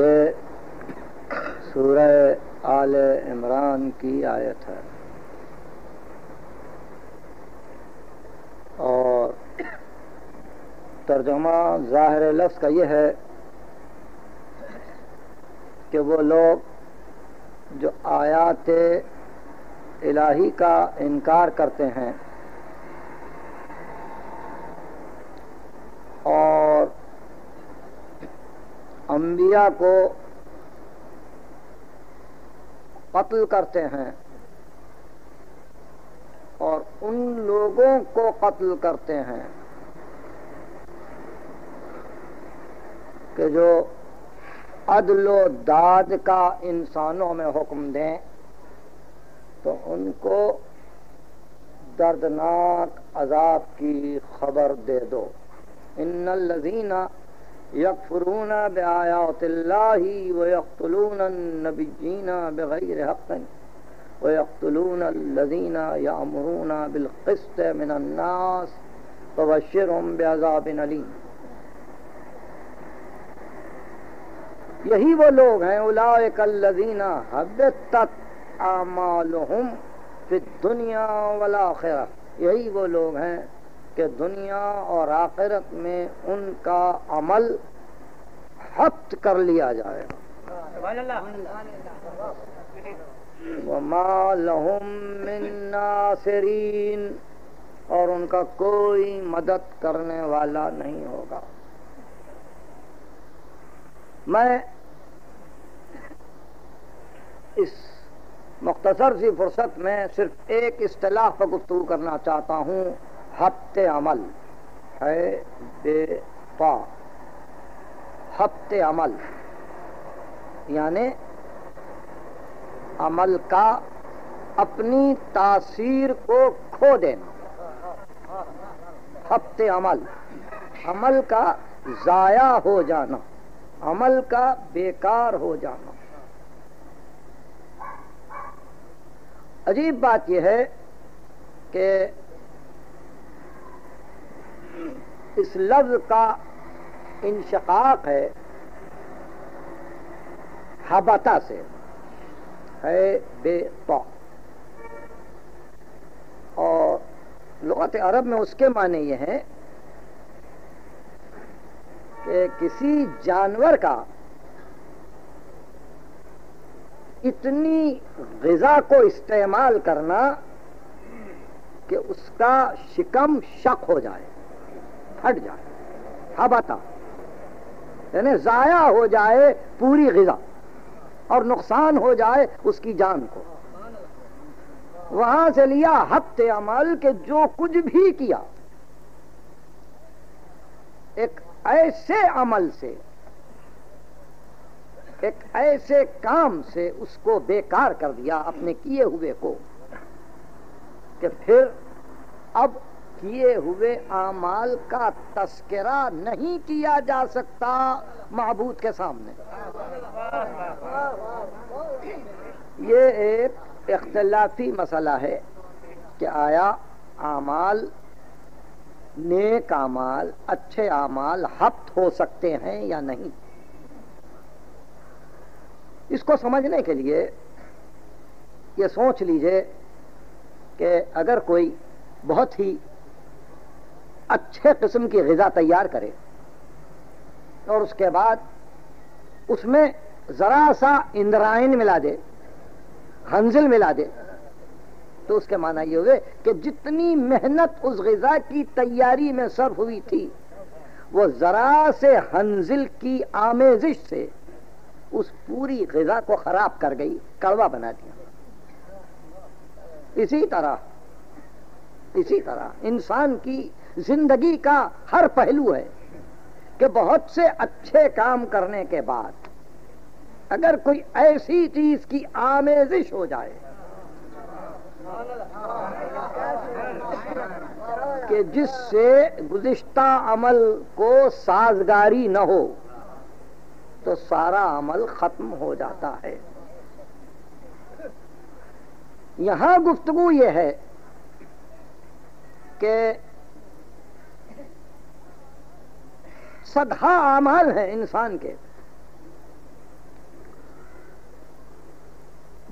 ये सूरह आल इमरान की आयत है। और तर्जुमा ज़ाहिर लफ्ज़ का ये है कि वो लोग जो आयात इलाही का इनकार करते हैं और अंबिया को कत्ल करते हैं और उन लोगों को कत्ल करते हैं कि जो अदलो दाद का इंसानों में हुक्म दें तो उनको दर्दनाक अजाब की खबर दे दो। इन लजीना यकफरून बआयातिल्लाहि व यक़्तुलून यही वो लोग हैं उलाइक अल्लज़ीना हबतत आमालुहुम फिद दुनिया वल आखिरह यही वो लोग हैं कि दुनिया और आखिरत में उनका अमल हफ्त कर लिया जाएगा और उनका कोई मदद करने वाला नहीं होगा। मैं इस मुख्तसर सी फुर्सत में सिर्फ़ एक इस्तलाह पर गुफ्तु करना चाहता हूँ। हफ़्ते अमल है बेपा हफ़्ते अमल, यानी अमल का अपनी तासीर को खो देना। हफ़्ते अमल अमल का जाया हो जाना, अमल का बेकार हो जाना। अजीब बात यह है कि इस लफ्ज का इंशकाक है हबता से, है बे और लगत अरब में उसके माने ये हैं कि किसी जानवर का इतनी गजा को इस्तेमाल करना कि उसका शिकम शक हो जाए। हट जाए हबता यानी जाया हो जाए पूरी गजा और नुकसान हो जाए उसकी जान को। वहाँ से लिया हफ़्ते अमल के जो कुछ भी किया। एक ऐसे अमल से, एक ऐसे काम से उसको बेकार कर दिया अपने किए हुए को, कि फिर अब किए हुए अमाल का तस्करा नहीं किया जा सकता महबूद के सामने। ये एक इख्तलाफी मसला है कि आया आमाल नेक आमाल अच्छे आमाल हफ्त हो सकते हैं या नहीं। इसको समझने के लिए ये सोच लीजिए कि अगर कोई बहुत ही अच्छे किस्म की गजा तैयार करे। और उसके बाद उसमें जरा सा इंद्रायन मिला दे हंजिल मिला दे। तो उसके माना ये हुए कि जितनी मेहनत उस गजा की तैयारी में सर्फ हुई थी, वो जरा से हंजिल की आमेजिश से उस पूरी गजा को खराब कर गई, कड़वा बना दिया। इसी तरह इसी तरह, इंसान की ज़िंदगी का हर पहलू है कि बहुत से अच्छे काम करने के बाद अगर कोई ऐसी चीज़ की आमेजिश हो जाए कि जिससे गुजिश्ता अमल को साजगारी न हो तो सारा अमल खत्म हो जाता है। यहाँ गुफ्तगु यह है कि सदा अमाल है इंसान के।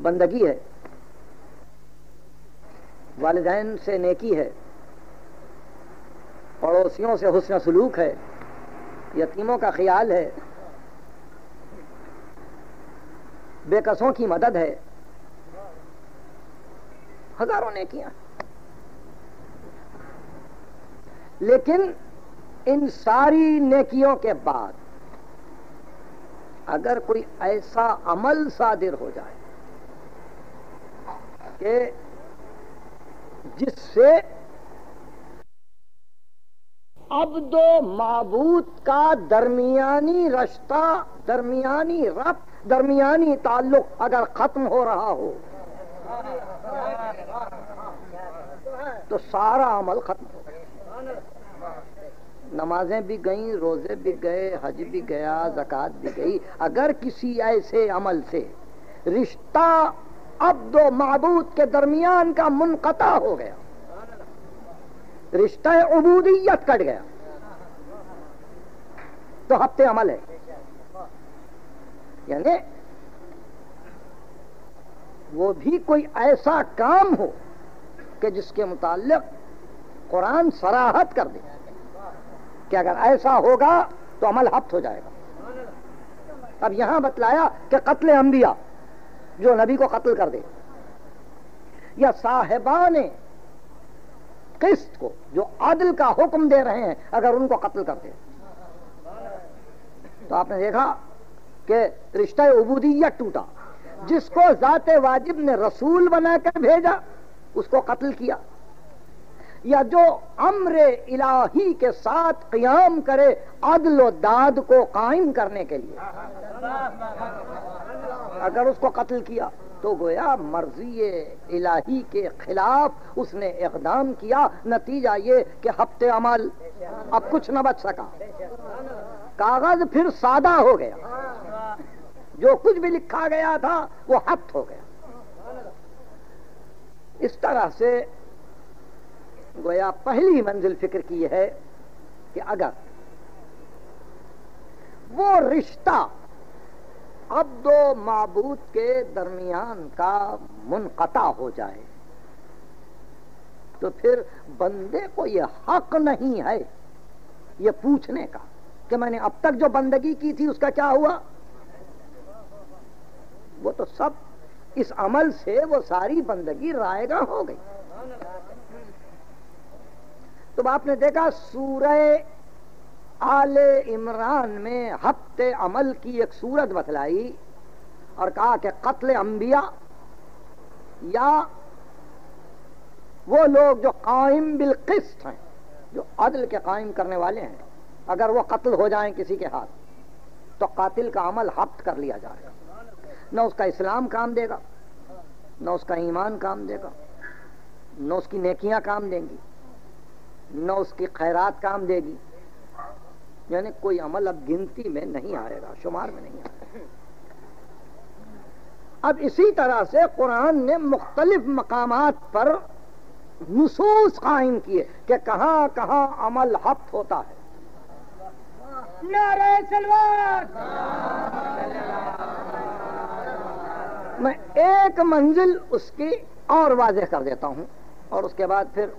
बंदगी है। वालदेन से नेकी है। पड़ोसियों से हुसन सलूक है। यतीमों का ख्याल है। बेकसों की मदद है। हज़ारों ने किया लेकिन इन सारी नेकियों के बाद अगर कोई ऐसा अमल सादिर हो जाए कि जिससे अब दो माबूद का दरमियानी रश्ता, दरमियानी रब दरमियानी ताल्लुक अगर खत्म हो रहा हो तो सारा अमल खत्म हो नमाजें भी गई, रोज़े भी गए, हज भी गया, जक़ात भी गई। अगर किसी ऐसे अमल से रिश्ता अब दो महबूद के दरमियान का मुनकता हो गया, रिश्ता उबूदियत कट गया तो हफ़्ते अमल है। यानी वो भी कोई ऐसा काम हो कि जिसके मुतालिक कुरान सराहत कर दे। कि अगर ऐसा होगा तो अमल हफ्त हो जाएगा। अब यहाँ बतलाया कि कत्ल अंबिया, जो नबी को कत्ल कर दे, या साहेबान किस्त को, जो आदिल का हुक्म दे रहे हैं, अगर उनको कत्ल कर दे। तो आपने देखा कि रिश्ता उबूदियत टूटा। जिसको जाते वाजिब ने रसूल बनाकर भेजा, उसको कत्ल किया। या जो अम्र इलाही के साथ क्याम करे अदल दाद को कायम करने के लिए। अगर उसको कत्ल किया तो गोया मर्ज़ी इलाही के खिलाफ उसने इकदाम किया। नतीजा ये कि हफ़्ते अमल, अब कुछ न बच सका। कागज़ फिर सादा हो गया। जो कुछ भी लिखा गया था, वो हफ्त हो गया। इस तरह से गोया पहली मंजिल फ़िक्र की है कि अगर वो रिश्ता अब दो माबूद के दरमियान का मुनकता हो जाए तो फिर बंदे को यह हक नहीं है ये पूछने का कि मैंने अब तक जो बंदगी की थी उसका क्या हुआ? वो तो सब इस अमल से वो सारी बंदगी रायगा हो गई। तो आपने देखा, सूरह आले इमरान में हफ़्ते अमल की एक सूरत बतलाई और कहा कि कत्ल अंबिया या वो लोग जो कायम बिल किस्त हैं, जो अदल के कायम करने वाले हैं, अगर वो कत्ल हो जाएँ किसी के हाथ तो कातिल का अमल हफ्त कर लिया जाएगा। न उसका इस्लाम काम देगा, न उसका ईमान काम देगा, न उसकी नेकियाँ काम देंगी। न उसकी खैरात काम देगी। यानी कोई अमल अब गिनती में नहीं आएगा शुमार में नहीं आएगा। अब इसी तरह से कुरान ने मुख्तलिफ़ मकाम पर नसूस कायम किए कि कहाँ कहाँ अमल हफ्त होता है। नारे सलवार। मैं एक मंजिल उसकी और वाजह कर देता हूँ और उसके बाद फिर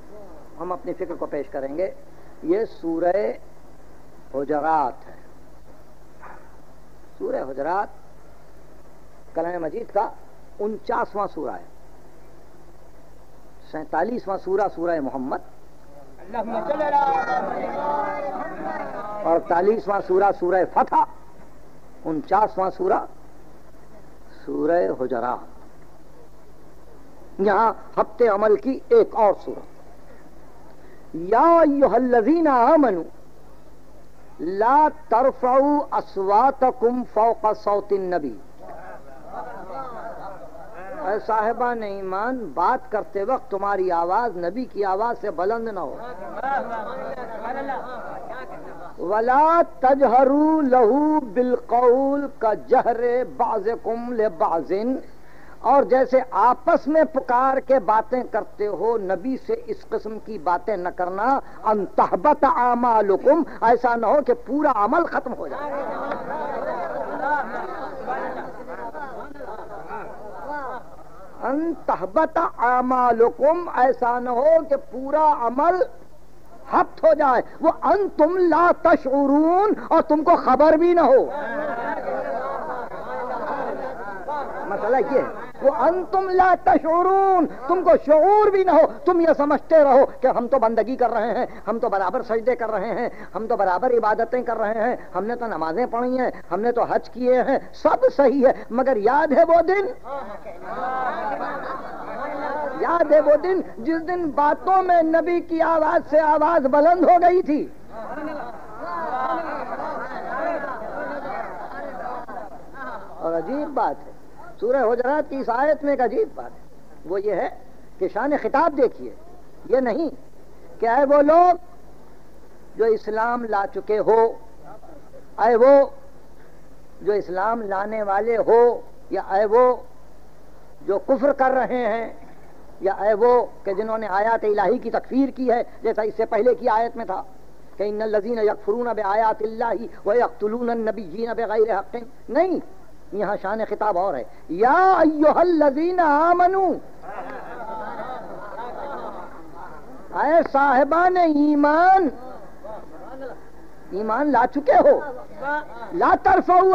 हम अपनी फ़िक्र को पेश करेंगे। ये सूरह हजरात है। सूरह हुजरात कलाम मजीद का उनचासवां सूरा है। सैतालीसवां सूरा सूरह मोहम्मद। और अड़तालीसवां सूरा सूरह फतह। उनचासवां सूरा सूरह हुजरात। यहाँ हफ़्ते अमल की एक और सूरत या युहल्लजीना आमनु, ला तरफऊ असवातकुम फौका सौतिन नबी। साहिबा ने ईमान, बात करते वक्त तुम्हारी आवाज़, नबी की आवाज़ से बुलंद ना हो। वला तजहरू लहू बिलकौल का जहरे बाज़कुम ले बाजिन। और जैसे आपस में पुकार के बातें करते हो, नबी से इस किस्म की बातें न करना। अंतहबत आमालुकुम, ऐसा न हो कि पूरा अमल खत्म हो जाए। अंतहबत आमालुकुम, ऐसा न हो कि पूरा अमल हफ्त हो जाए। वो अन तुम ला तशरून, और तुमको खबर भी ना हो। मसला ये वो अंतुम ला तशूरून। तुमको शूर भी ना हो, तुम ये समझते रहो कि हम तो बंदगी कर रहे हैं, हम तो बराबर सजदे कर रहे हैं, हम तो बराबर इबादतें कर रहे हैं, हमने तो नमाजें पढ़ी हैं, हमने तो हज किए हैं, सब सही है, मगर याद है वो दिन? याद है वो दिन जिस दिन बातों में नबी की आवाज़ से आवाज़ बुलंद हो गई थी? और अजीब बात है सूरह हुजरात की इस आयत में एक अजीब बात है। वो ये है कि शान खिताब देखिए। ये नहीं कि आए वो लोग जो इस्लाम ला चुके हो, आए वो जो इस्लाम लाने वाले हो, या आए वो जो कुफ्र कर रहे हैं, या आए वो कि जिन्होंने आयात इलाही की तकफीर की है, जैसा इससे पहले की आयत में था कि इन लजीन यकफरून बे आयात व यकतलून नबी जीन बेगैर हक़ नहीं यहाँ शान खिताब और है। या आमनू। आए साहिबान ईमान। ईमान ला चुके हो। ला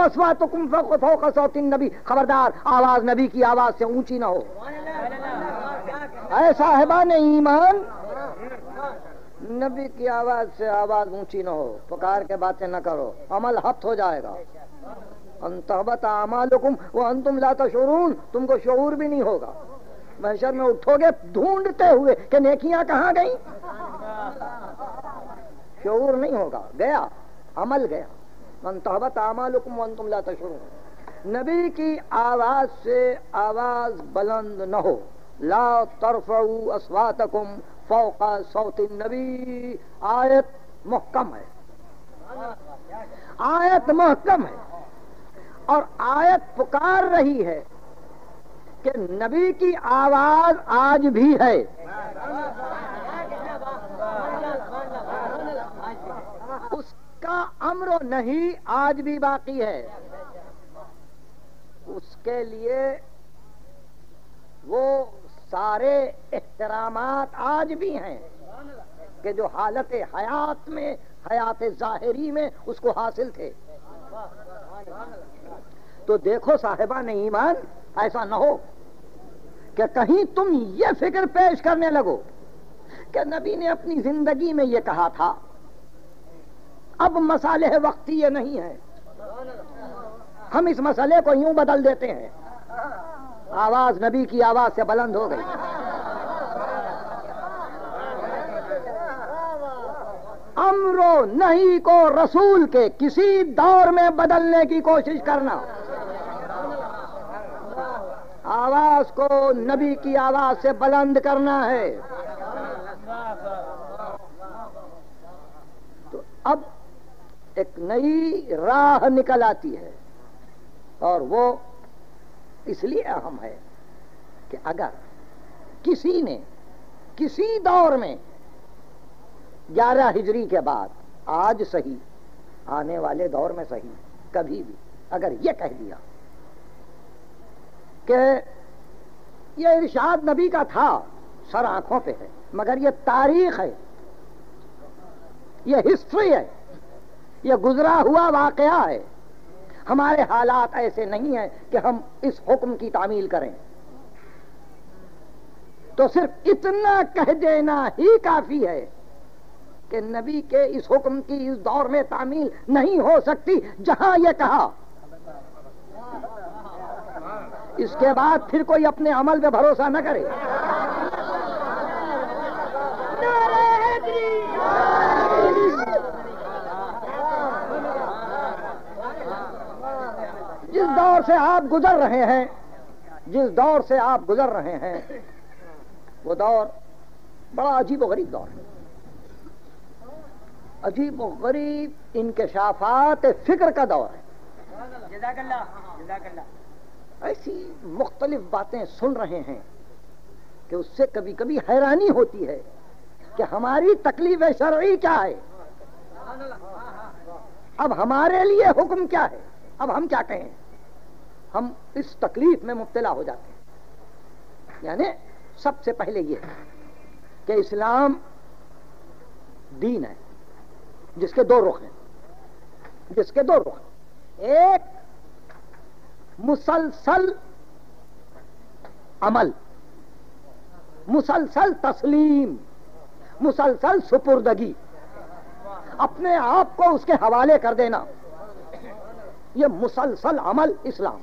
अस्वातुकुम फौक सौतिन नबी। खबरदार, आवाज़ नबी की आवाज़ से ऊँची ना हो। आए साहिबान ईमान। नबी की आवाज़ से आवाज़ ऊँची ना हो। पुकार के बातें ना करो। अमल हफ्त हो जाएगा। वो अंतुम ला तशुरून, तुमको शूर भी नहीं होगा। महशर में उठोगे, ढूंढते हुए कि नेकियाँ कहाँ गई? शूर नहीं होगा, गया, अमल गया। अंतहबत आमालुकुम अंतुम लाता तशुरून। नबी की आवाज़ से आवाज़ बुलंद न हो। ला तरफऊ अस्वातकुम फौका सौतिन नबी। आयत मुहकम है। आयत मुहकम है। और आयत पुकार रही है कि नबी की आवाज़ आज भी है। उसका अम्र नहीं आज भी बाकी है। उसके लिए वो सारे एहतराम आज भी हैं कि जो हालत हयात में, हयात जाहिरी में उसको हासिल थे। तो देखो साहिबा ने ईमान, ऐसा न हो कि कहीं तुम ये फ़िक्र पेश करने लगो कि नबी ने अपनी ज़िंदगी में ये कहा था। अब मसाले वक्ती ये नहीं है। हम इस मसले को यूँ बदल देते हैं। आवाज़ नबी की आवाज़ से बुलंद हो गई। अमरो नहीं को रसूल के किसी दौर में बदलने की कोशिश करना। आवाज़ को नबी की आवाज़ से बुलंद करना है। तो अब एक नई राह निकल आती है और वो इसलिए अहम है कि अगर किसी ने किसी दौर में ग्यारह हिजरी के बाद आज सही, आने वाले दौर में सही, कभी भी, अगर ये कह दिया कि ये इरशाद नबी का था, सर आँखों पे है, मगर यह तारीख है यह हिस्ट्री है यह गुजरा हुआ वाकया है। हमारे हालात ऐसे नहीं है कि हम इस हुक्म की तामील करें। तो सिर्फ़ इतना कह देना ही काफ़ी है कि नबी के इस हुक्म की इस दौर में तामील नहीं हो सकती, जहाँ यह कहा। इसके बाद फिर कोई अपने अमल पे भरोसा न करे। जिस दौर से आप गुजर रहे हैं, जिस दौर से आप गुजर रहे हैं, वो दौर बड़ा अजीब व गरीब दौर है। अजीब व गरीब इनकशाफात फ़िक्र का दौर है। ऐसी मुख्तलिफ़ बातें सुन रहे हैं कि उससे कभी कभी हैरानी होती है कि हमारी तकलीफ़ शरई क्या है? अब हमारे लिए हुक्म क्या है? अब हम क्या कहें? हम इस तकलीफ़ में मुब्तला हो जाते हैं। यानी सबसे पहले ये कि इस्लाम दीन है, जिसके दो रुख हैं। जिसके दो रुख एक मुसलसल अमल, मुसलसल तस्लीम, मुसलसल सुपुर्दगी। अपने आप को उसके हवाले कर देना। यह मुसलसल अमल इस्लाम।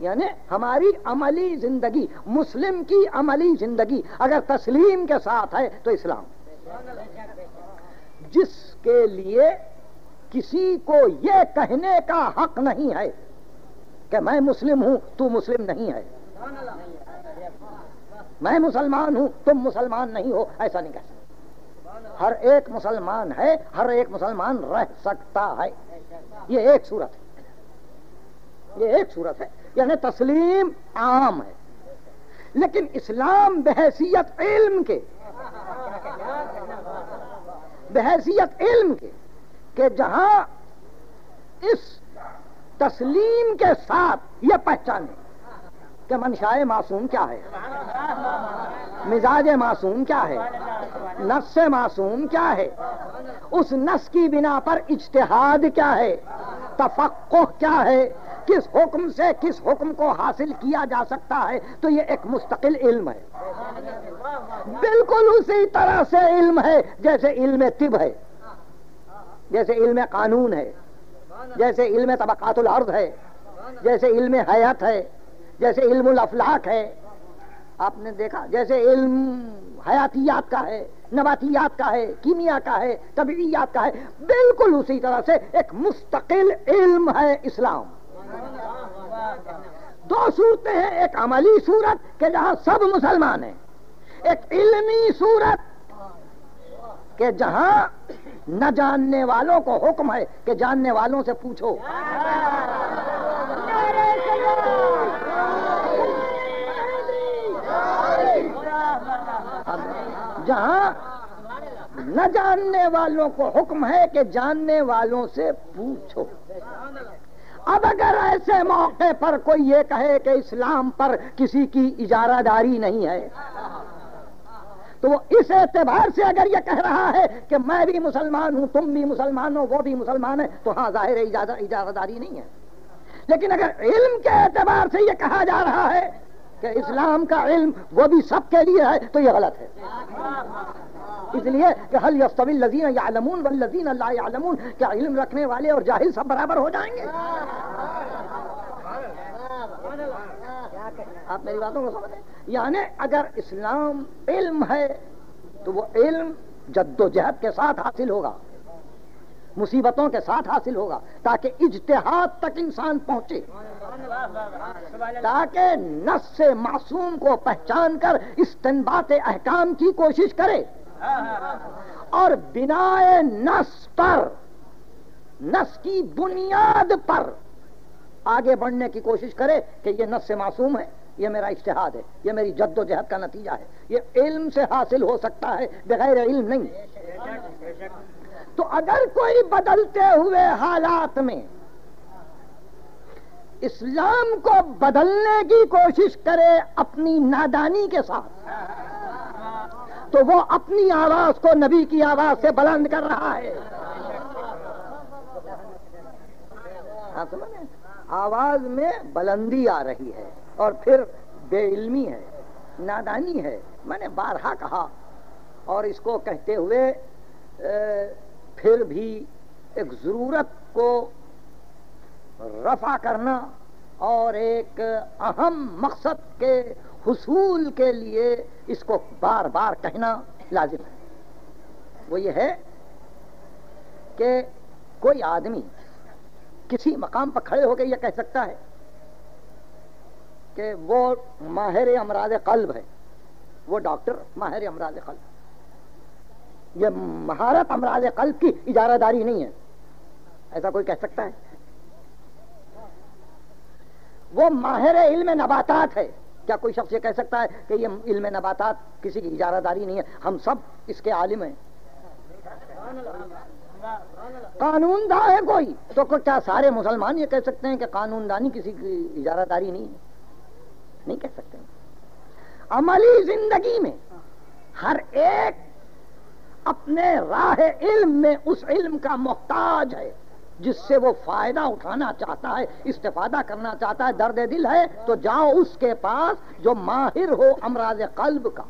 यानी हमारी अमली ज़िंदगी, मुस्लिम की अमली ज़िंदगी अगर तस्लीम के साथ है तो इस्लाम। जिसके लिए किसी को यह कहने का हक नहीं है कि मैं मुस्लिम हूँ, तू मुस्लिम नहीं है। मैं मुसलमान हूँ, तुम मुसलमान नहीं हो, ऐसा नहीं कह सकते। हर एक मुसलमान है, हर एक मुसलमान रह सकता है। ये एक सूरत है। ये एक सूरत है। यानी तस्लीम आम है। लेकिन इस्लाम बहसीत इल्म के बहसीत इल्म के कि जहाँ इस तस्लीम के साथ ये पहचाने। कि मनशाए मासूम क्या है? मिजाज मासूम क्या है? नस मासूम क्या है? उस नस की बिना पर इज्तिहाद क्या है? तफक्को क्या है? किस हुक्म से किस हुक्म को हासिल किया जा सकता है? तो ये एक मुस्तकिल इल्म है। बिल्कुल उसी तरह से इल्म है, जैसे इल्म तिब है। जैसे इल्म कानून है, जैसे इल्म तबकातुल अर्द है, जैसे इल्म हयात है, जैसे इल्मुल अफलाक है। आपने देखा, जैसे इल्म हयातियात का है, नबातियात का है, कीमिया का है, तबीयात का है, बिल्कुल उसी तरह से एक मुस्तकिल इल्म है इस्लाम। दो सूरतें हैं, एक अमली सूरत के जहाँ सब मुसलमान हैं, एक इल्मी सूरत के जहाँ न जानने वालों को हुक्म है कि जानने वालों से पूछो। जहाँ न जानने वालों को हुक्म है कि जानने वालों से पूछो। अब अगर ऐसे मौके पर कोई ये कहे कि इस्लाम पर किसी की इजारादारी नहीं है तो वो इस एतबार से अगर ये कह रहा है कि मैं भी मुसलमान हूँ, तुम भी मुसलमान हो, वो भी मुसलमान है तो हाँ ज़ाहिर इजारादारी नहीं है। लेकिन अगर इल्म के एतबार से ये कहा जा रहा है कि इस्लाम का इल्म वो भी सबके लिए है तो ये गलत है। इसलिए कि हल यस्तविल लजीन यालमून वल लजीन ला यालमून, क्या इल्म रखने वाले और जाहिल सब बराबर हो जाएँगे? आप मेरी बातों को समझे। यानी अगर इस्लाम इल्म है तो वो इल्म जद्दोजहद के साथ हासिल होगा, मुसीबतों के साथ हासिल होगा, ताकि इजतहाद तक इंसान पहुँचे, ताकि नस से मासूम को पहचान कर इस्तबात अहकाम की कोशिश करे। और बिनाए नस पर, नस की बुनियाद पर आगे बढ़ने की कोशिश करे कि ये से मासूम है, ये मेरा इश्तेहाद है, ये मेरी जद्दोजहद का नतीजा है। ये इल्म से हासिल हो सकता है, बगैर इल्म नहीं। तो अगर कोई बदलते हुए हालात में इस्लाम को बदलने की कोशिश करे अपनी नादानी के साथ तो वो अपनी आवाज़ को नबी की आवाज़ से बुलंद कर रहा है। समझ आवाज़ में बुलंदी आ रही है और फिर बेइल्मी है, नादानी है। मैंने बारहा कहा और इसको कहते हुए फिर भी एक ज़रूरत को रफा करना और एक अहम मकसद के, हुसूल के लिए इसको बार बार कहना लाजिम है। वो ये है कि कोई आदमी किसी मकाम पर खड़े होकर यह कह सकता है कि वो माहिर अमराज कल्ब है। वो डॉक्टर माहिर अमराज कल्ब। ये महारत अमराज कल्ब की इजारादारी नहीं है। ऐसा कोई कह सकता है? वो माहिर इल्म नबातात है। क्या कोई शख्स ये कह सकता है कि ये इल्म नबातात किसी की इजारादारी नहीं है? हम सब इसके आलिम हैं। कानूनदा है कोई? तो क्या सारे मुसलमान ये कह सकते हैं कि कानून दानी किसी की इजारादारी नहीं है? नहीं कह सकते। अमली ज़िंदगी में हर एक अपने राह इल्म में उस इल्म का मोहताज है। जिससे वो फ़ायदा उठाना चाहता है, इस्तेफादा करना चाहता है, दर्द दिल है तो जाओ उसके पास जो माहिर हो अमराज कल्ब का।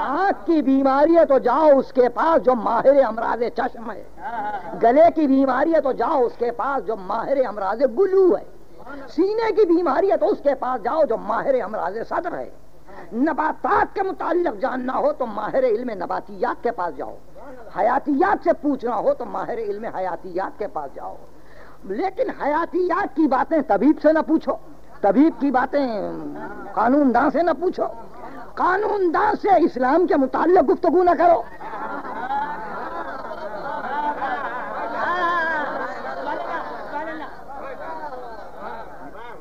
आँख की बीमारी है तो जाओ उसके पास जो माहिर अमराज चश्म है। गले की बीमारी है तो जाओ उसके पास जो माहिर अमराज गुलू है। सीने की बीमारी है तो उसके पास जाओ जो माहिर अमराज सदर है। नबातात के मुतालिक जानना हो तो माहिर इल्म नबातियात के पास जाओ। हयातियात से पूछना हो तो माहिर इल्म हयातियात के पास जाओ। लेकिन हयातियात की बातें तबीब से न पूछो। तबीब की बातें कानून कानूनदान से ना पूछो। कानूनदान से इस्लाम के मुतालिक गुफ्तगु न करो।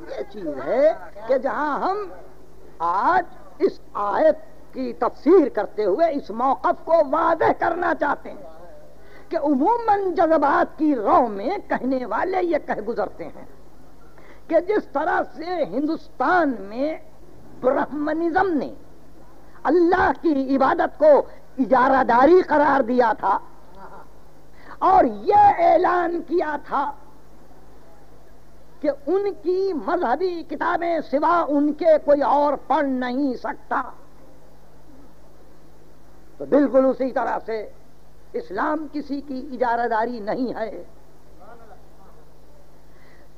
ये चीज़ है कि जहाँ हम आज इस आयत की तफसीर करते हुए इस मौकफ को वादह करना चाहते हैं कि उमूमन जज्बात की रो में कहने वाले ये कह गुजरते हैं कि जिस तरह से हिंदुस्तान में ब्रह्मनिज्म ने अल्लाह की इबादत को इजारादारी करार दिया था और यह ऐलान किया था कि उनकी मजहबी किताबें सिवा उनके कोई और पढ़ नहीं सकता। तो बिल्कुल उसी तरह से इस्लाम किसी की इजारादारी नहीं है।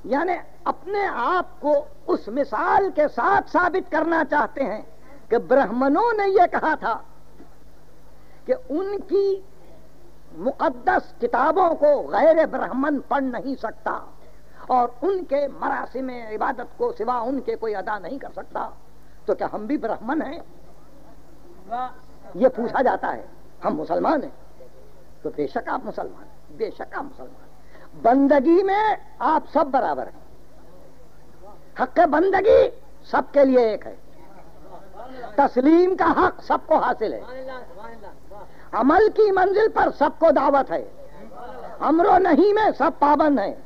यानी अपने आप को उस मिसाल के साथ साबित करना चाहते हैं कि ब्राह्मणों ने यह कहा था कि उनकी मुकद्दस किताबों को गैर ब्राह्मण पढ़ नहीं सकता और उनके मरासिम इबादत को सिवा उनके कोई अदा नहीं कर सकता। तो क्या हम भी ब्राह्मण हैं? ये पूछा जाता है, हम मुसलमान हैं। तो बेशक आप मुसलमान बेशक आप मुसलमान बंदगी में आप सब बराबर हैं। हक बंदगी, सबके लिए एक है। तस्लीम का हक सबको हासिल है। अमल की मंजिल पर सबको दावत है। अमरो नहीं में सब पाबंद है।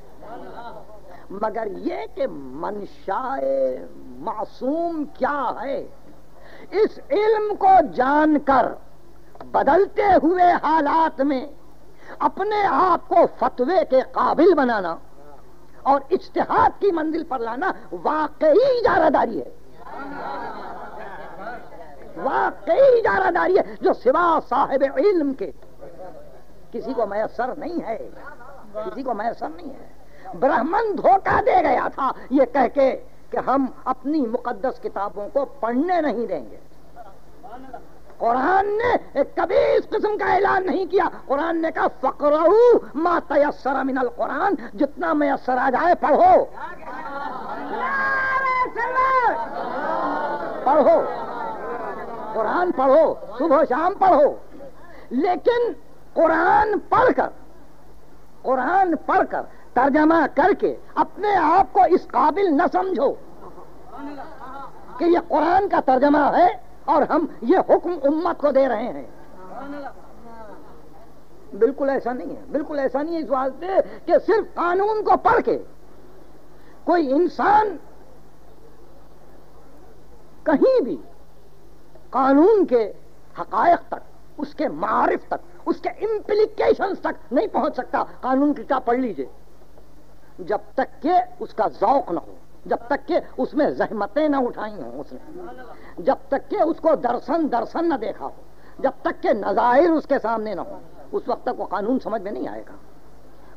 मगर ये कि मनशाए मासूम क्या है? इस इल्म को जानकर बदलते हुए हालात में अपने आप को फतवे के काबिल बनाना और इश्तेहाद की मंजिल पर लाना वाकई इजारादारी है। वाकई इजारादारी है जो सिवा साहिब इल्म के। किसी को मैसर नहीं है। किसी को मैसर नहीं है। ब्राह्मण धोखा दे गया था, ये कह के कि हम अपनी मुकद्दस किताबों को पढ़ने नहीं देंगे। कुरान ने कभी इस किस्म का ऐलान नहीं किया। कुरान ने कहा, फकरहू मा तयसर मिनल कुरान, जितना मैसर आ जाए, पढ़ो। पढ़ो। कुरान पढ़ो, सुबह शाम पढ़ो। लेकिन कुरान पढ़कर कुरान पढ़कर तर्जमा करके अपने आप को इस काबिल न समझो कि ये कुरान का तर्जमा है और हम ये हुक्म उम्मत को दे रहे हैं। बिल्कुल ऐसा नहीं है। बिल्कुल ऐसा नहीं है इस वास्ते कि सिर्फ़ कानून को पढ़ के कोई इंसान कहीं भी कानून के हकायक तक, उसके मारिफ तक, उसके इम्प्लीकेशन तक नहीं पहुँच सकता। कानून की क्या पढ़ लीजिए। जब तक के उसका जौक ना हो, जब तक के उसमें जहमतें ना उठाई हो उसने, जब तक के उसको दर्शन दर्शन ना देखा हो, जब तक के नजाहिर उसके सामने ना हो, उस वक्त तक वो कानून समझ में नहीं आएगा।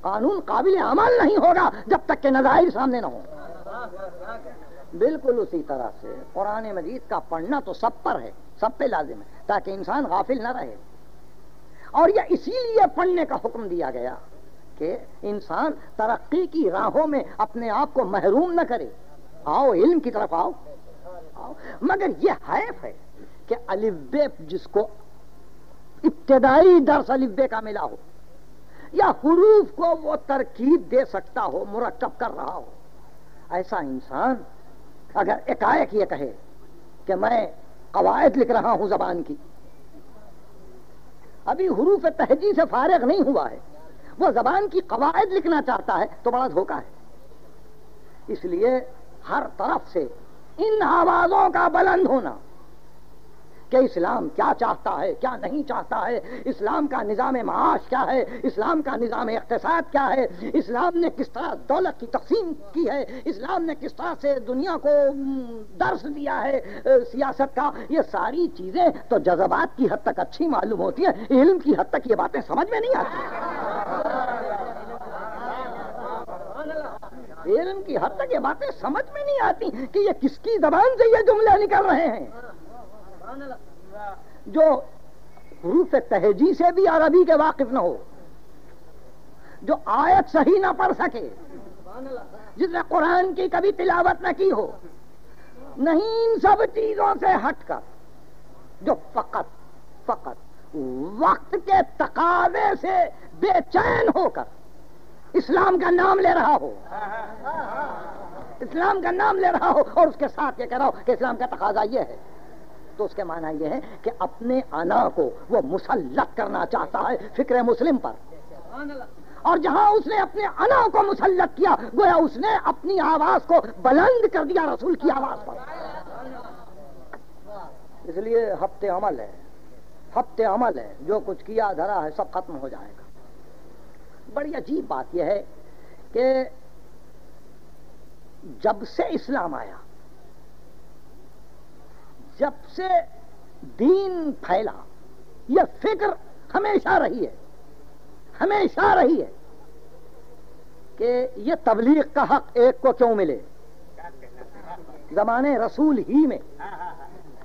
कानून काबिल अमल नहीं होगा जब तक के नजाहिर सामने ना हो। बिल्कुल उसी तरह से कुरान मजीद का पढ़ना तो सब पर है, सब पे लाजिम है, ताकि इंसान गाफिल ना रहे। और यह इसीलिए पढ़ने का हुक्म दिया गया कि इंसान तरक्की की राहों में अपने आप को महरूम न करे। आओ, इल्म की तरफ़ आओ। आओ। मगर यह हैफ है कि अलिब्बे जिसको इब्तदाई दर्स अलिब्बे का मिला हो, या हरूफ को वो तरकीब दे सकता हो, मुरक्कब कर रहा हो। ऐसा इंसान अगर एकाएक ये कहे कि मैं कवायद लिख रहा हूँ जबान की, अभी हरूफ तहजी से फारग नहीं हुआ है। वो जबान की कवायद लिखना चाहता है तो बड़ा धोखा है। इसलिए हर तरफ़ से इन आवाजों का बुलंद होना कि इस्लाम क्या चाहता है, क्या नहीं चाहता है? इस्लाम का निज़ाम माश क्या है? इस्लाम का निज़ाम इकतसाद क्या है? इस्लाम ने किस तरह दौलत की तकसीम की है? इस्लाम ने किस तरह से दुनिया को दर्श दिया है? सियासत का ये सारी चीज़ें तो जज्बात की हद तक अच्छी मालूम होती है। इल्म की हद तक ये बातें समझ में नहीं आती। इल्म की हद तक ये बातें समझ में नहीं आती कि ये किसकी जबान से ये जुमले निकल रहे हैं। जो हरूफ तहजी से भी अरबी के वाकिफ न हो, जो आयत सही ना पढ़ सके, जिसने कुरान की कभी तिलावत न की हो, नहीं इन सब चीज़ों से हटकर, जो फकत फकत वक्त के तकावे से बेचैन होकर इस्लाम का नाम ले रहा हो, इस्लाम का नाम ले रहा हो और उसके साथ ये कह रहा हो कि इस्लाम का तकाजा ये है। तो उसके माना यह है कि अपने अना को वो मुसलत करना चाहता है फ़िक्र मुस्लिम पर। और जहाँ उसने अपने अना को मुसलत किया गोया उसने अपनी आवाज़ को बुलंद कर दिया रसूल की आवाज़ पर। इसलिए हफ़्ते अमल है, हफ़्ते अमल है, जो कुछ किया धरा है, सब खत्म हो जाएगा। बड़ी अजीब बात यह है कि जब से इस्लाम आया जब से दीन फैला, यह फ़िक्र हमेशा रही है, हमेशा रही है कि यह तबलीग का हक एक को क्यों मिले? जमाने रसूल ही में।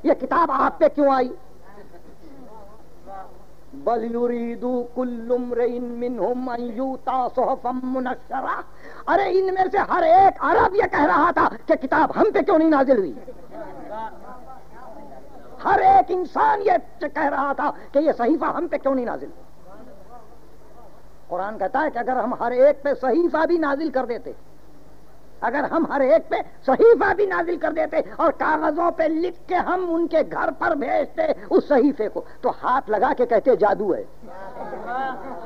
यह किताब आप पे क्यों आई? बल कुल्लुम मुनशरा। अरे, इनमें से हर एक अरब यह कह रहा था कि किताब हम पे क्यों नहीं नाजिल हुई? हर एक इंसान ये कह रहा था कि ये सहीफा हम पे क्यों नहीं नाजिल कुरान कहता है कि अगर हम हर एक पे सहीफा भी नाजिल कर देते, अगर हम हर एक पे सहीफा भी नाजिल कर देते और कागजों पे लिख के हम उनके घर पर भेजते उस सहीफे को तो हाथ लगा के कहते, जादू है।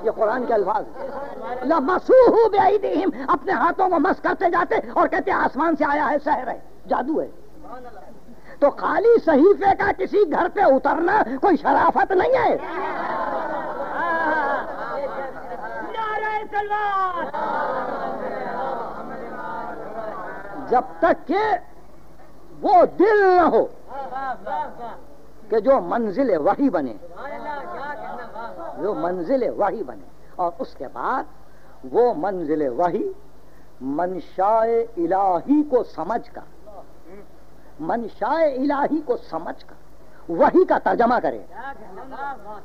ये कुरान के अल्फाज मसूहू बेईदिहिम, अपने हाथों को मस करते जाते और कहते, आसमान से आया है, शहर है। जादू है। तो खाली सहीफे का किसी घर पे उतरना कोई शराफत नहीं है। जब तक के वो दिल न हो कि जो मंजिल वही बने। जो मंजिल वही बने। और उसके बाद वो मंजिल वही मनशाए इलाही को समझ कर मनशाए इलाही को समझ कर वही का तर्जमा करे।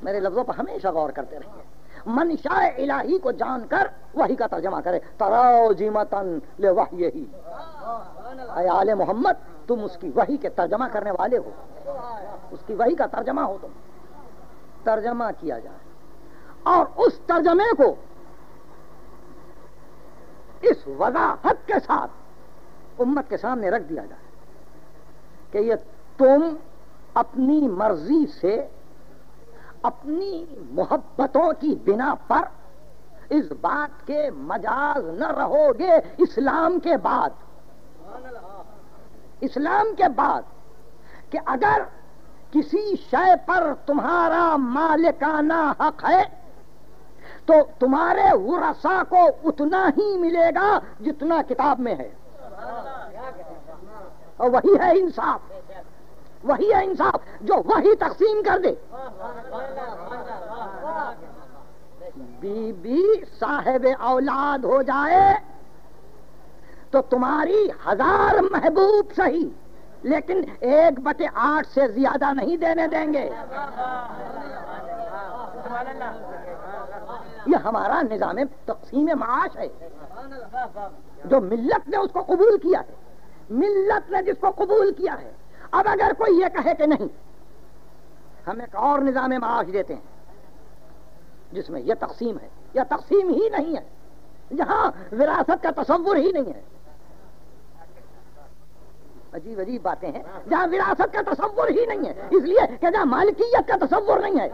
मेरे लफ्जों पर हमेशा गौर करते रहिए। मनशाए इलाही को जानकर वही का तर्जमा करे। तराओ जीमतन ले वही यही आले मोहम्मद, तुम उसकी वही के तर्जमा करने वाले हो। उसकी वही का तर्जमा हो तुम। तर्जमा किया जाए। और उस तर्जमे को इस वजाहत के साथ, उम्मत के सामने रख दिया जाए। कि ये तुम अपनी मर्ज़ी से अपनी मोहब्बतों की बिना पर इस बात के मजाज न रहोगे इस्लाम के बाद। इस्लाम के बाद कि अगर किसी शय पर तुम्हारा मालिकाना हक है तो तुम्हारे वरसा को उतना ही मिलेगा जितना किताब में है। और वही है इंसाफ। वही है इंसाफ जो वही तकसीम कर दे। बीबी साहेब औलाद हो जाए तो तुम्हारी हज़ार महबूब सही, लेकिन एक बटे आठ से ज़्यादा नहीं देने देंगे। ये हमारा निज़ाम तकसीम माश है। जो मिल्लत ने उसको कबूल किया है। मिल्लत ने जिसको कबूल किया है। अब अगर कोई ये कहे कि नहीं, हम एक और निज़ाम माश देते हैं, जिसमें यह तकसीम है। यह तकसीम ही नहीं है, जहाँ विरासत का तस्वुर ही नहीं है। अजीब अजीब बातें हैं, जहाँ विरासत का तस्वुर ही नहीं है। इसलिए जहाँ मालिकियत का तस्वुर नहीं है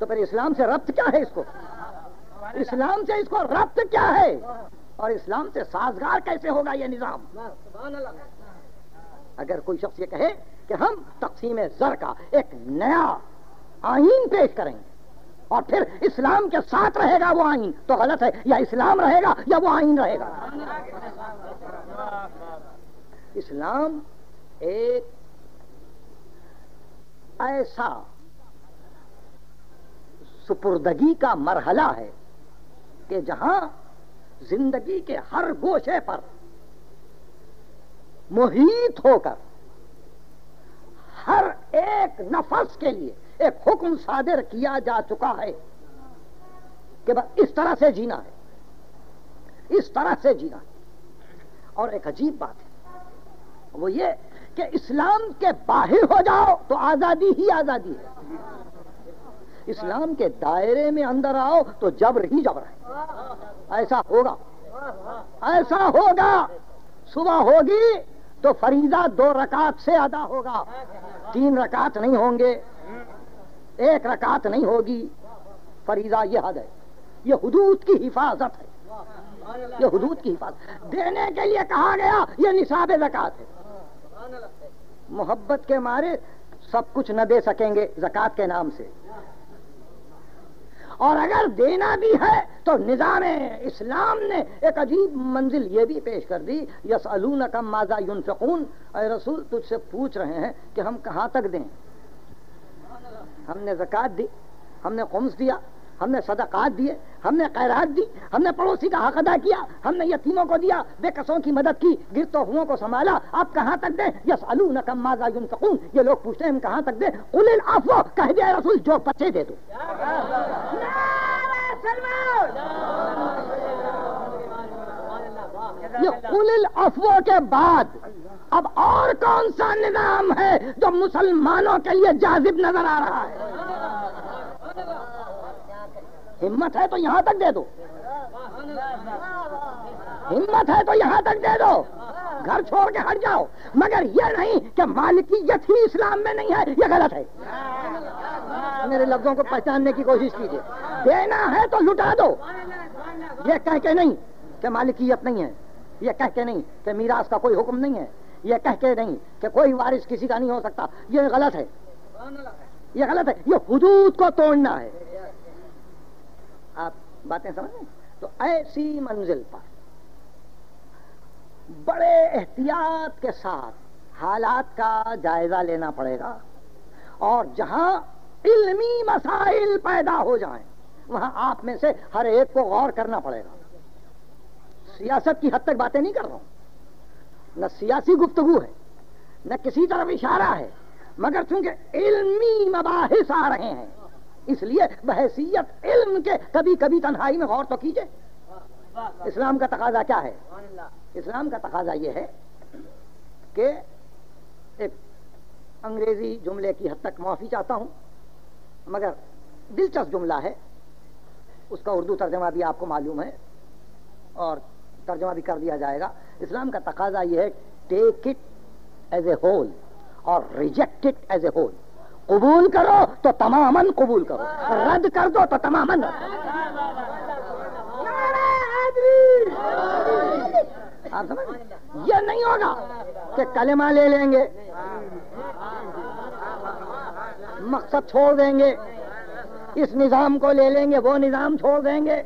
तो फिर इस्लाम से रब्त क्या है इसको? इस्लाम से इसको रब्त क्या है? और इस्लाम से साजगार कैसे होगा यह निज़ाम? अगर कोई शख्स ये कहे कि हम तकसीम जर का एक नया आइन पेश करेंगे और फिर इस्लाम के साथ रहेगा वो आइन तो गलत है। या इस्लाम रहेगा या वो आइन रहेगा। इस्लाम एक ऐसा सुपुर्दगी का मरहला है कि जहाँ ज़िंदगी के हर गोशे पर मोहित होकर हर एक नफस के लिए एक हुक्म सादिर किया जा चुका है कि बस इस तरह से जीना है। इस तरह से जीना है। और एक अजीब बात है। वो ये कि इस्लाम के बाहर हो जाओ तो आज़ादी ही आज़ादी है। इस्लाम के दायरे में अंदर आओ तो जबर ही जबर है। ऐसा होगा। ऐसा होगा। सुबह होगी तो फरीदा दो रकात से अदा होगा। तीन रकात नहीं होंगे। एक रकात नहीं होगी। फरीदा यह हद है। ये हदूद की हिफाजत है। ये हदूद की हिफाजत। देने के लिए कहा गया, ये निसाब जक़ात है। मोहब्बत के मारे सब कुछ न दे सकेंगे जक़ात के नाम से। और अगर देना भी है तो निज़ाम इस्लाम ने एक अजीब मंजिल ये भी पेश कर दी यस अलून का माजा यूनफून रसूल, तुझसे पूछ रहे हैं कि हम कहाँ तक दें? हमने जक़ात दी, हमने कुम्स दिया हमने सदकात दिए, हमने खैरात दी, हमने पड़ोसी का हक अदा किया, हमने यतीमों को दिया, बेकसों की मदद की, गिरतो हुओं को संभाला। आप कहाँ तक दें? यस अलू न कम माजा यूनफून ये लोग पूछते हैं, हम कहाँ तक दें? उलिल अफो कह दिया रसूल, जो बच्चे दे दो। ये उलिल अफवो के बाद, अब और कौन सा निज़ाम है जो मुसलमानों के लिए जाजिब नज़र आ रहा है? हिम्मत है तो यहाँ तक दे दो। हिम्मत है तो यहाँ तक दे दो। घर छोड़ के हट जाओ। मगर ये नहीं कि मालिकियत ही इस्लाम में नहीं है, ये गलत है। मेरे लफ्जों को पहचानने की कोशिश कीजिए। देना है तो लुटा दो। ये कह के नहीं कि मालिकियत नहीं है। ये कह के नहीं कि मीरास का कोई हुक्म नहीं है। ये कह के नहीं कि कोई वारिस किसी का नहीं हो सकता। ये गलत है। ये गलत है। ये हुदूद को तोड़ना है। आप बातें समझ रहे तो ऐसी मंजिल पर, बड़े एहतियात के साथ हालात का जायजा लेना पड़ेगा और जहाँ इल्मी मसाइल पैदा हो जाएँ, वहाँ आप में से हर एक को गौर करना पड़ेगा। सियासत की हद तक बातें नहीं कर रहा हूँ। न सियासी गुफ्तगु है, न किसी तरफ़ इशारा है, मगर चूँकि इल्मी मबाहिस आ रहे हैं इसलिए बहसीत इल्म के कभी कभी तन्हाई में गौर तो कीजिए। इस्लाम का तकाजा क्या है? इस्लाम का तकाजा यह है कि एक अंग्रेज़ी जुमले की हद तक माफ़ी चाहता हूँ, मगर दिलचस्प जुमला है। उसका उर्दू तर्जमा भी आपको मालूम है और तर्जमा भी कर दिया जाएगा। इस्लाम का तकाजा यह है take it as a whole और reject it as a whole कबूल करो तो तमामन कबूल करो। रद्द कर दो तो तमामन आप समझ ये नहीं होगा कि कलेमा ले लेंगे, मकसद छोड़ देंगे, इस निज़ाम को ले लेंगे, वो निज़ाम छोड़ देंगे।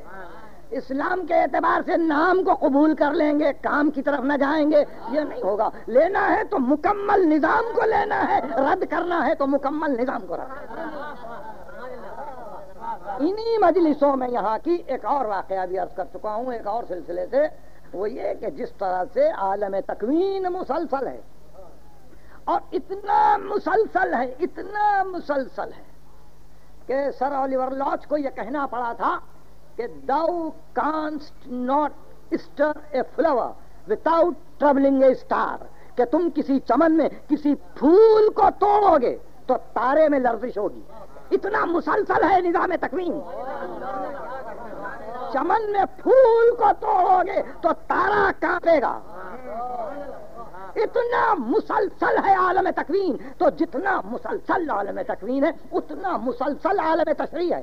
इस्लाम के एतबार से नाम को कबूल कर लेंगे, काम की तरफ़ न जाएँगे, ये नहीं होगा। लेना है तो मुकम्मल निज़ाम को लेना है, रद्द करना है तो मुकम्मल निज़ाम को रद्द इन्हीं मजलिसों में यहाँ की एक और वाकया भी अर्ज़ कर चुका हूँ, एक और सिलसिले से, वो ये कि जिस तरह से आलम तकवीन मुसलसल है, और इतना मुसलसल है, इतना मुसलसल है, कि सर ओलिवर लॉच को यह कहना पड़ा था कि thou canst not stir a flower without troubling a star कि तुम किसी चमन में किसी फूल को तोड़ोगे तो तारे में लर्जिश होगी। इतना मुसलसल है निज़ाम तकवीन। चमन में फूल को तोड़ोगे तो तारा कांपेगा। इतना मुसलसल है आलम तकवीन तो जितना मुसलसल आलम तकवीन है, उतना मुसलसल आलम तशरी है।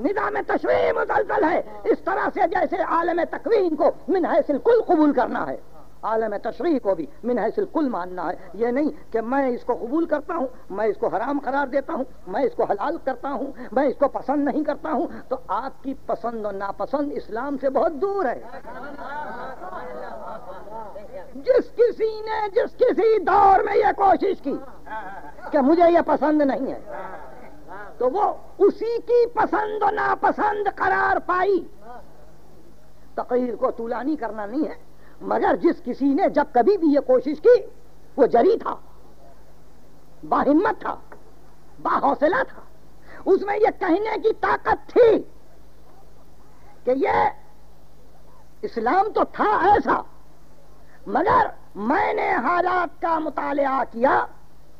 निज़ाम तशरी मुसलसल है। इस तरह से जैसे आलम तकवीन को मिन हैसिल कुल कबूल करना है। आलम तशरी को भी मिन हैसिल कुल मानना है। ये नहीं कि मैं इसको कबूल करता हूँ, मैं इसको हराम करार देता हूँ, मैं इसको हलाल करता हूँ, मैं इसको पसंद नहीं करता हूँ तो आपकी पसंद और नापसंद इस्लाम से बहुत दूर है। जिस किसी ने जिस किसी दौर में यह कोशिश की कि मुझे यह पसंद नहीं है तो वो उसी की पसंद नापसंद करार पाई। तकरीर को तुलानी करना नहीं है, मगर जिस किसी ने जब कभी भी ये कोशिश की, वो जरी था, बाहिम्मत था, बाहौसला था। उसमें ये कहने की ताकत थी कि ये इस्लाम तो था ऐसा, मगर मैंने हालात का मुताला किया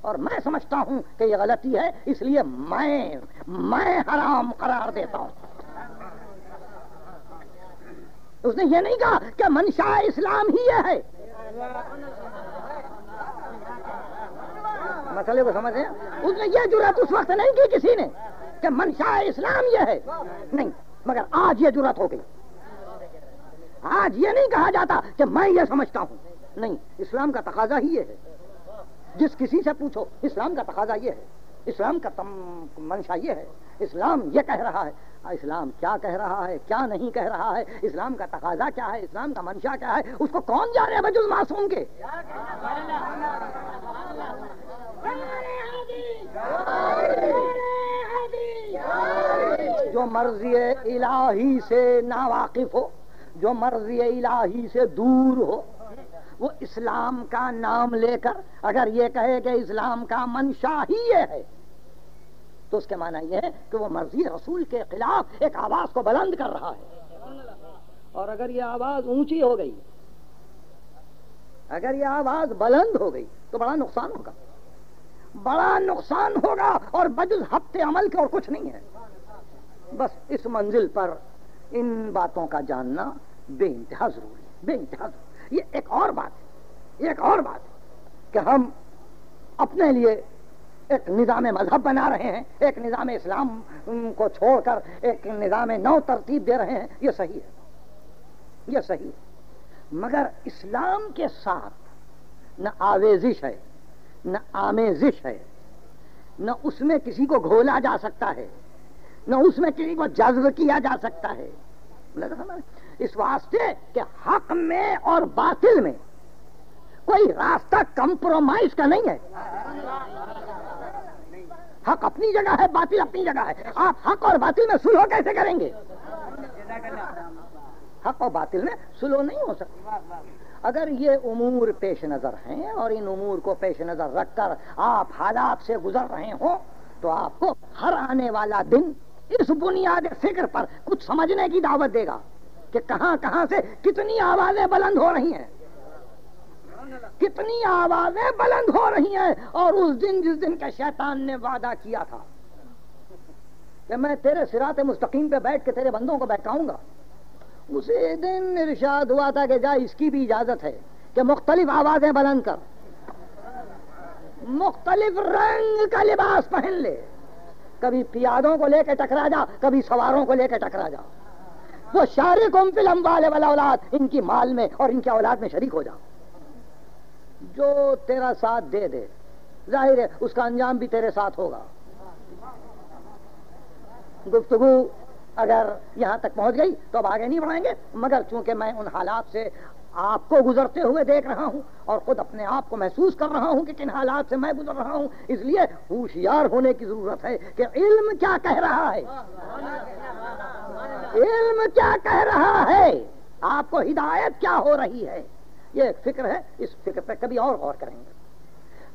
और मैं समझता हूँ कि ये गलती है, इसलिए मैं मैं हराम करार देता हूँ। उसने ये नहीं कहा कि मनशा इस्लाम ही ये है। मसले को समझे उसने ये जुरत उस वक्त नहीं की किसी ने कि मनशा इस्लाम ये है। नहीं, मगर आज ये जुरत हो गई। आज ये नहीं कहा जाता कि मैं ये समझता हूँ। नहीं, इस्लाम का तकाजा ही ये है। जिस किसी से पूछो, इस्लाम का तकाजा ये है। इस्लाम का तम मंशा ये है। इस्लाम ये कह रहा है। इस्लाम क्या कह रहा है, क्या नहीं कह रहा है, इस्लाम का तकाजा क्या है, इस्लाम का मंशा क्या है, उसको कौन जाने बजुल मासूम के? जो मर्ज़ी इलाही से नावाकिफ हो, जो मर्ज़ी इलाही से दूर हो वो इस्लाम का नाम लेकर अगर ये कहे कि इस्लाम का मंशा ही ये है तो उसके माना यह है कि वो मर्ज़ी रसूल के खिलाफ एक आवाज़ को बुलंद कर रहा है। और अगर ये आवाज़ ऊँची हो गई, अगर ये आवाज़ बुलंद हो गई तो बड़ा नुकसान होगा। बड़ा नुकसान होगा और बजुल हफ़्ते अमल के और कुछ नहीं है। बस इस मंजिल पर इन बातों का जानना बे इंतहा ज़रूरी है बे इंतहा ज़रूरी ये एक और बात है एक और बात कि हम अपने लिए एक निज़ाम मज़हब बना रहे हैं, एक निज़ाम इस्लाम को छोड़कर एक निज़ाम नौ तरतीब दे रहे हैं। ये सही है, ये सही है। मगर इस्लाम के साथ न आवेजिश है, न आमेजिश है, न उसमें किसी को घोला जा सकता है, न उसमें किसी को जज्ब किया जा सकता है। इस वास्ते कि हक में और बातिल में कोई रास्ता कंप्रोमाइज का नहीं है। हक अपनी जगह है, बातिल अपनी जगह है। आप हक और बातिल में सुलह कैसे करेंगे? हक और बातिल में सुलह नहीं हो सकता। अगर ये उमूर पेश नज़र हैं और इन उमूर को पेश नज़र रखकर आप हालात से गुजर रहे हो तो आपको हर आने वाला दिन इस बुनियाद फ़िक्र पर कुछ समझने की दावत देगा। कि कहाँ कहाँ से कितनी आवाज़ें बुलंद हो रही हैं? कितनी आवाज़ें बुलंद हो रही हैं? और उस दिन जिस दिन के शैतान ने वादा किया था कि मैं तेरे सिराते मुस्तकीम पे बैठ के तेरे बंदों को बैठाऊँगा। उसी दिन इर्शाद हुआ था कि जा, इसकी भी इजाज़त है कि मुख्तलिफ़ आवाज़ें बुलंद कर। मुख्तलिफ़ रंग का लिबास पहन ले। कभी पियादों को लेकर टकरा जा, कभी सवारों को लेकर टकरा जा। वो शारिक फ़िल्म वाले वाला औलाद, इनकी माल में और इनके औलाद में शरीक हो जा जो तेरा साथ दे दे, ज़ाहिर है उसका अंजाम भी तेरे साथ होगा। गुफ्तगु अगर यहाँ तक पहुँच गई तो अब आगे नहीं बढ़ाएँगे, मगर चूँकि मैं उन हालात से आपको गुजरते हुए देख रहा हूँ और खुद अपने आप को महसूस कर रहा हूँ कि किन हालात से मैं गुजर रहा हूँ, इसलिए होशियार होने की ज़रूरत है कि इल्म क्या कह रहा है। इल्म क्या कह रहा है? आपको हिदायत क्या हो रही है? ये एक फ़िक्र है, इस फ़िक्र पे कभी और गौर करेंगे।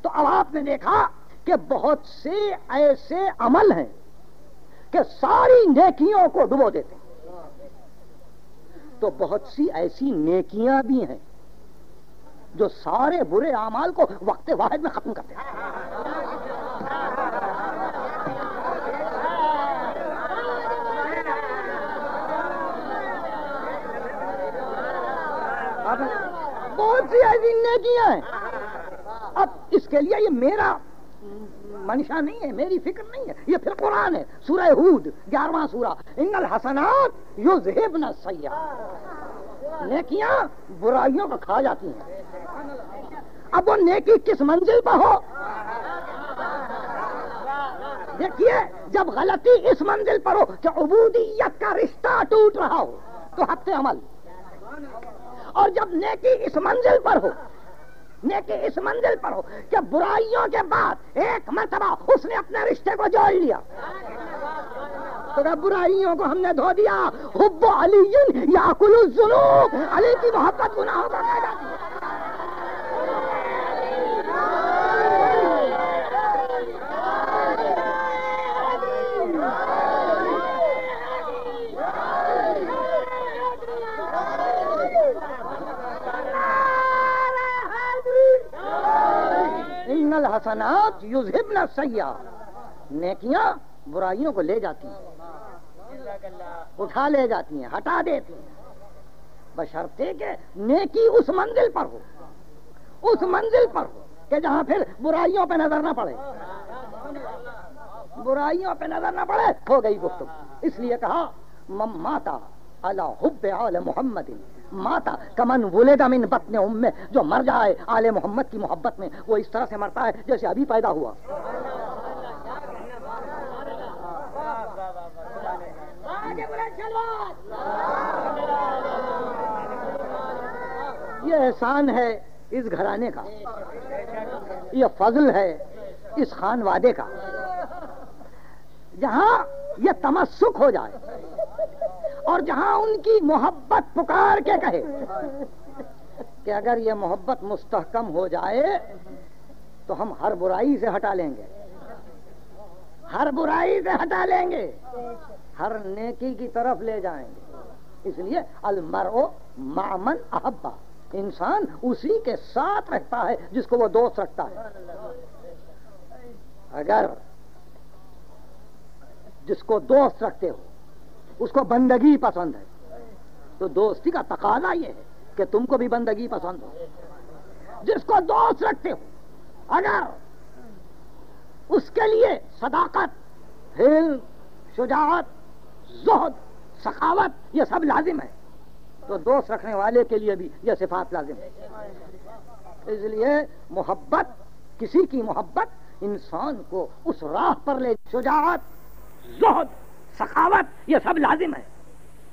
तो अब आपने देखा कि बहुत से ऐसे अमल हैं कि सारी नेकियों को डुबो देते हैं। तो बहुत सी ऐसी नेकियाँ भी हैं जो सारे बुरे अमाल को वक्त वाहिद में खत्म करते हैं। बहुत सी ऐसी नेकियाँ हैं? अब इसके लिए ये मेरा मंशा नहीं है, मेरी फ़िक्र नहीं है। ये फिर कुरान है, सूरह हूद, ग्यारहवा सूरा इंगल हसनात युजहिब न सैया नेकियाँ बुराइयों को खा जाती हैं। अब वो नेकी किस मंजिल पर हो? देखिए, जब गलती इस मंजिल पर हो कि उबूदियत का रिश्ता टूट रहा हो तो हफ़्ते अमल। और जब नेकी इस मंजिल पर हो, नेकी इस मंजिल पर हो, कि बुराइयों के बाद एक मरतबा उसने अपने रिश्ते को जोड़ लिया। तो बुराइयों को हमने धो दिया, हुब्बो अली या जुनू अली की मोहब्बत गुनाहों को कह जाती हसनात युजहिबन सैया नेकियाँ बुराइयों को ले जाती हैं। उठा ले जाती हैं, हटा देती हैं। बशर्ते के नेकी उस मंजिल पर हो। उस मंजिल पर हो कि जहाँ फिर बुराइयों पे नज़र ना पड़े। बुराइयों पे नज़र ना पड़े, हो गई गुफ्त इसलिए कहा माता अला हुब आल मोहम्मद माता कमन वुलेदा मिन बतने उम्मे, जो मर जाए आले मोहम्मद की मोहब्बत में, वो इस तरह से मरता है जैसे अभी पैदा हुआ। ये एहसान है इस घराने का। ये फजल है इस खान वादे का। जहाँ ये तमस्सुक हो जाए और जहाँ उनकी मोहब्बत पुकार के कहे कि अगर ये मोहब्बत मुस्तहकम हो जाए तो हम हर बुराई से हटा लेंगे। हर बुराई से हटा लेंगे। हर नेकी की तरफ़ ले जाएँगे। इसलिए अलमरो मामन अहब्बा। इंसान उसी के साथ रहता है जिसको वो दोस्त रखता है। अगर जिसको दोस्त रखते हो उसको बंदगी पसंद है। तो दोस्ती का तकाजा ये है कि तुमको भी बंदगी पसंद हो। जिसको दोस्त रखते हो, अगर उसके लिए सदाकत, हिल, शुजात, जोहद, सखावत, ये सब लाजिम है तो दोस्त रखने वाले के लिए भी यह सिफात लाजिम है। इसलिए मोहब्बत, किसी की मोहब्बत इंसान को उस राह पर ले, शुजात, जोहद सखावत, ये सब लाजिम है।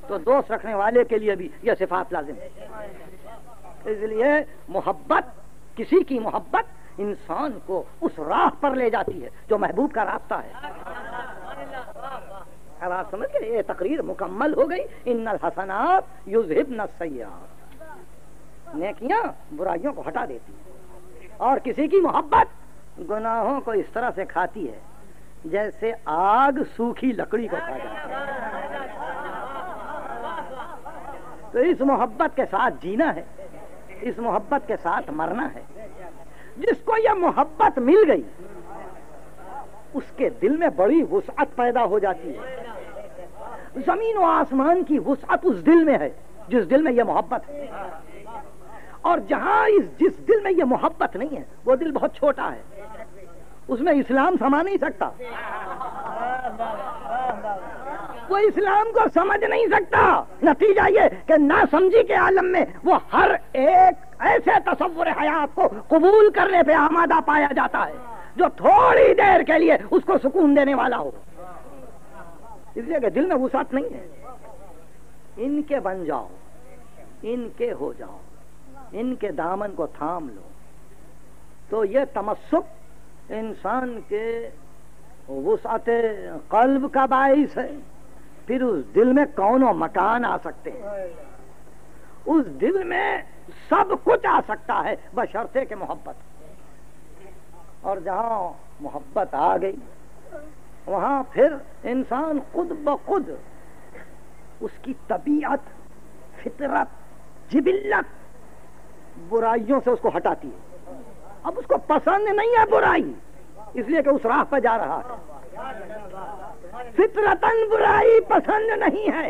तो दोस्त रखने वाले के लिए भी यह सिफात लाजिम है। इसलिए मोहब्बत, किसी की मोहब्बत इंसान को उस राह पर ले जाती है, जो महबूब का रास्ता है। अब आप समझ गए, ये तकरीर मुकम्मल हो गई। इन हसनात युजहिब न सयात नेकियाँ बुराइयों को हटा देती है। और किसी की मोहब्बत गुनाहों को इस तरह से खाती है जैसे आग सूखी लकड़ी को खा जाती है। तो इस मोहब्बत के साथ जीना है, इस मोहब्बत के साथ मरना है। जिसको यह मोहब्बत मिल गई, उसके दिल में बड़ी वसअत पैदा हो जाती है। ज़मीन और आसमान की वसअत उस दिल में है, जिस दिल में यह मोहब्बत है। और जहाँ इस जिस दिल में यह मोहब्बत नहीं है, वो दिल बहुत छोटा है। उसमें इस्लाम समा नहीं सकता। वो इस्लाम को समझ नहीं सकता। नतीजा ये कि ना समझी के आलम में वो हर एक ऐसे तस्वुर हयात को कबूल करने पे आमादा पाया जाता है, जो थोड़ी देर के लिए उसको सुकून देने वाला हो। इसलिए कि दिल में वसात नहीं है। इनके बन जाओ, इनके हो जाओ, इनके दामन को थाम लो तो ये तमस्सुक इंसान के वसात कल्ब का बाइस है। फिर उस दिल में कौन और मकान आ सकते हैं? उस दिल में सब कुछ आ सकता है, बशर्ते के मोहब्बत। और जहाँ मोहब्बत आ गई, वहाँ फिर इंसान खुद ब खुद उसकी तबीयत, फितरत, जिबिल्लत बुराइयों से उसको हटाती है। अब उसको पसंद नहीं है बुराई। इसलिए कि उस राह पर जा रहा है। फितरतन बुराई पसंद नहीं है।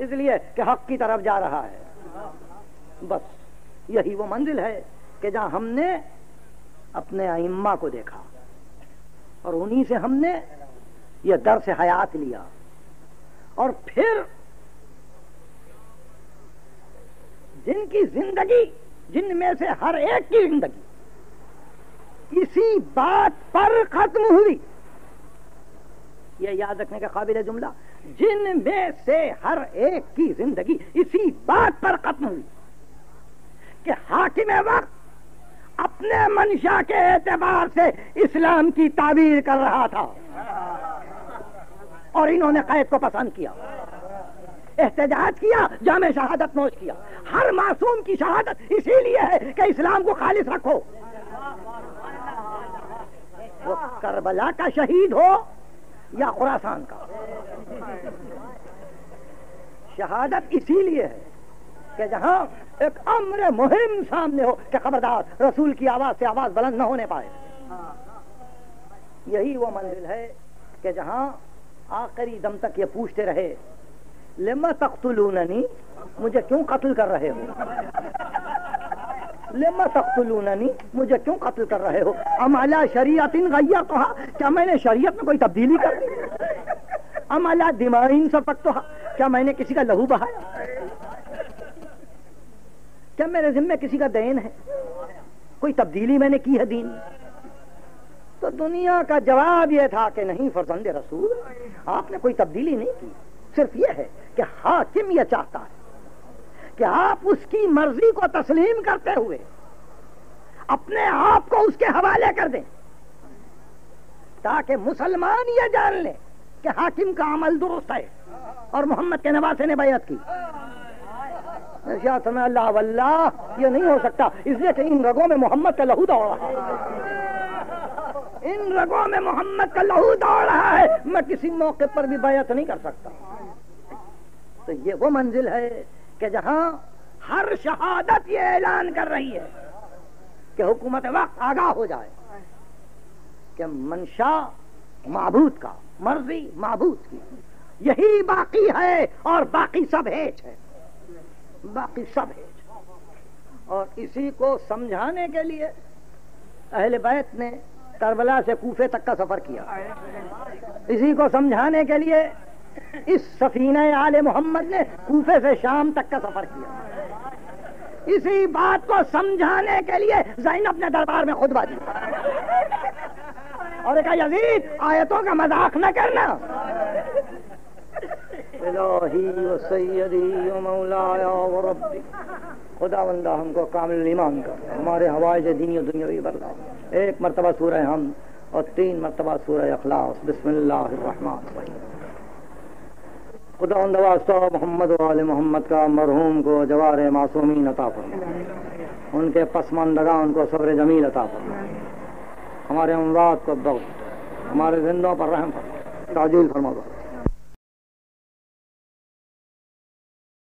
इसलिए कि हक की तरफ़ जा रहा है। बस यही वो मंजिल है कि जहाँ हमने अपने अइम्मा को देखा। और उन्हीं से हमने ये दर से हयात लिया। और फिर जिनकी ज़िंदगी, जिनमें से हर एक की ज़िंदगी इसी बात पर खत्म हुई। यह याद रखने का काबिल जुमला, जिनमें से हर एक की ज़िंदगी इसी बात पर खत्म हुई कि हाकिम वक्त अपने मंशा के एतबार से इस्लाम की ताबीर कर रहा था। और इन्होंने कैद को पसंद किया, एहतजाज किया, जामे शहादत नोश किया। हर मासूम की शहादत इसीलिए है कि इस्लाम को खालिश रखो। वो करबला का शहीद हो या खुरासान का? शहादत इसीलिए है कि जहाँ एक अम्र मुहिम सामने हो कि खबरदार रसूल की आवाज़ से आवाज़ बुलंद न होने पाए। यही वो मंजिल है कि जहाँ आखिरी दम तक ये पूछते रहे, लेमा तख्तुलूननी मुझे क्यों कत्ल कर रहे हो? लेमा मुझे क्यों कत्ल कर रहे हो? अमाला शरीयतिन गैया कहा क्या मैंने शरीयत में कोई तब्दीली कर दी? अमाला दिमाइन सपक तो क्या मैंने किसी का लहू बहाया? क्या मेरे जिम्मे किसी का देन है? कोई तब्दीली मैंने की है दीन? तो दुनिया का जवाब यह था कि नहीं, फरजंद रसूल, आपने कोई तब्दीली नहीं की। सिर्फ़ यह है कि हाकिम यह चाहता है। कि आप उसकी मर्ज़ी को तस्लीम करते हुए अपने आप को उसके हवाले कर दें, ताकि मुसलमान ये जान ले कि हाकिम का अमल दुरुस्त है और मोहम्मद के नवासे ने बैत की। अल्लाह वल्लाह ये नहीं हो सकता। इसलिए कि इन रगों में मोहम्मद का लहू दौड़ रहा है। इन रगों में मोहम्मद का लहू दौड़ रहा है। मैं किसी मौके पर भी बैत नहीं कर सकता। तो ये वो मंजिल है कि जहाँ हर शहादत ये ऐलान कर रही है कि हुकूमत वक्त आगाह हो जाए, कि मंशा माबूद का, मर्ज़ी माबूद की। यही बाकी है और बाकी सब हेच है। बाकी सब है। और इसी को समझाने के लिए अहले बैत ने करबला से कूफे तक का सफ़र किया। इसी को समझाने के लिए इस सफीना आले मोहम्मद ने कूफे से शाम तक का सफ़र किया। इसी बात को समझाने के लिए जैनब ने दरबार में खुदबा दिया। और कहा, यजीद, आयतों का मज़ाक न करना। खुदा बंदा हमको कामिल ईमान कर हमारे हवाई से दीनी दुनियावी बदला एक मरतबा सूरह हम और तीन मरतबा सूरह अखलास। बिस्मिल्लाहिर्रहमान खुदा वास्ता मोहम्मद वाले मोहम्मद का मरहूम को जवार मासूमीन अता फरमा उनके पसमानदगा उनको सब्र जमील अता फरमा हमारे अमवाद को बहुत हमारे जिंदों पर रहम फरमा ताजुल फरमा